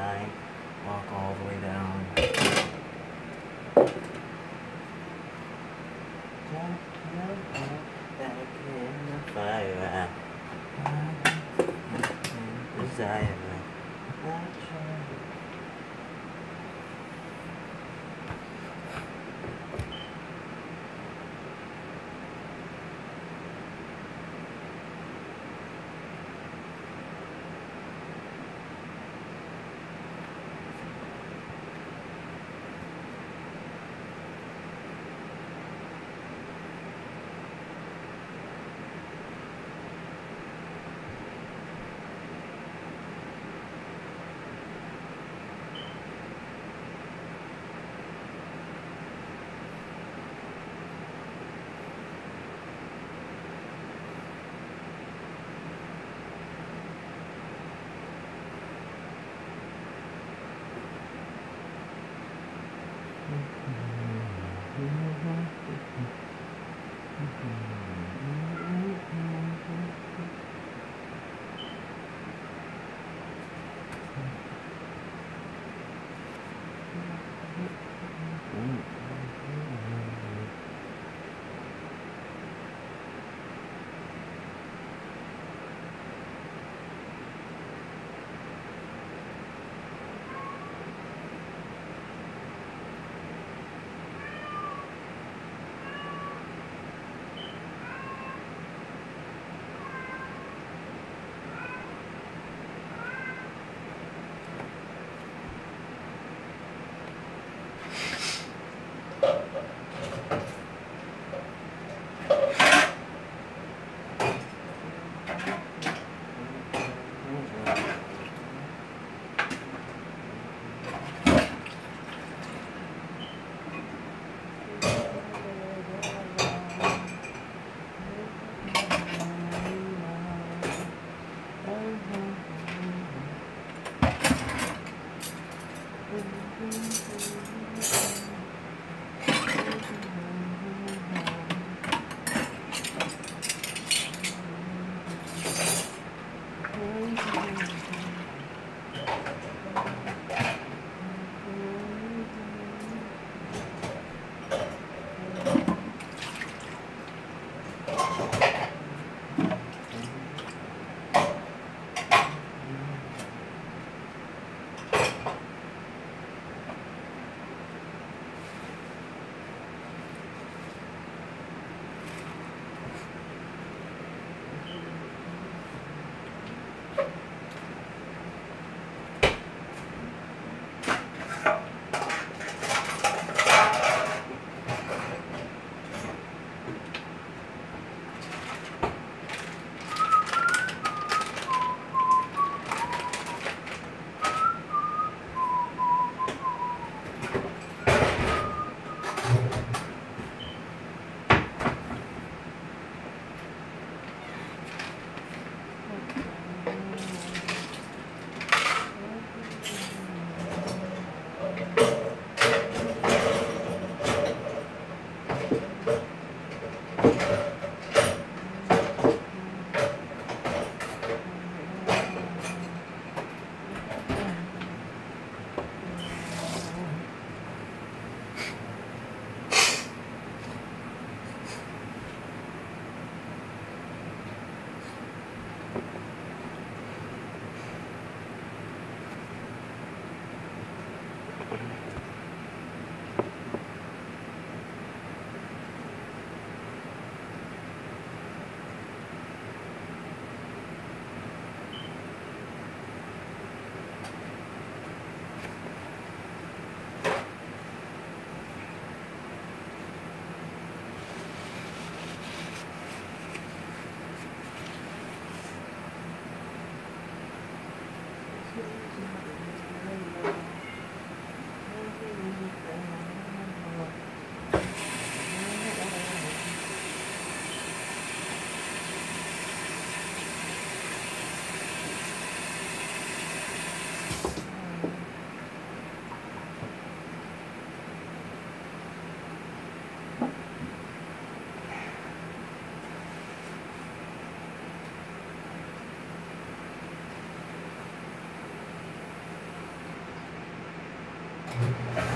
89. Walk all the way down. Back in the fire. Desire. Yeah.